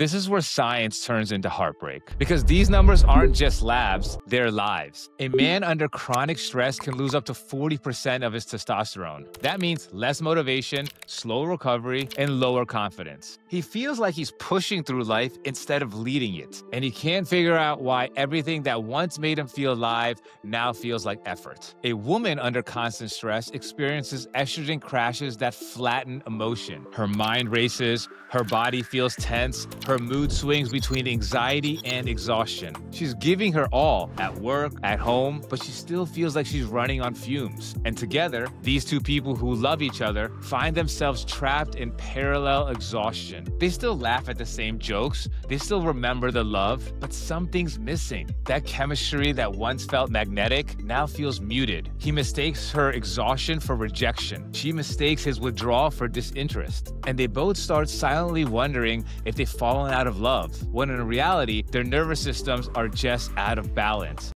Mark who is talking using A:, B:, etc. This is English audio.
A: This is where science turns into heartbreak because these numbers aren't just labs, they're lives. A man under chronic stress can lose up to 40% of his testosterone. That means less motivation, slow recovery, and lower confidence. He feels like he's pushing through life instead of leading it, and he can't figure out why everything that once made him feel alive now feels like effort. A woman under constant stress experiences estrogen crashes that flatten emotion. Her mind races, her body feels tense, her mood swings between anxiety and exhaustion. She's giving her all at work, at home, but she still feels like she's running on fumes. And together, these two people who love each other find themselves trapped in parallel exhaustion. They still laugh at the same jokes, they still remember the love, but something's missing. That chemistry that once felt magnetic now feels muted. He mistakes her exhaustion for rejection. She mistakes his withdrawal for disinterest. And they both start silently wondering if they've fallen out of love, when in reality, their nervous systems are just out of balance.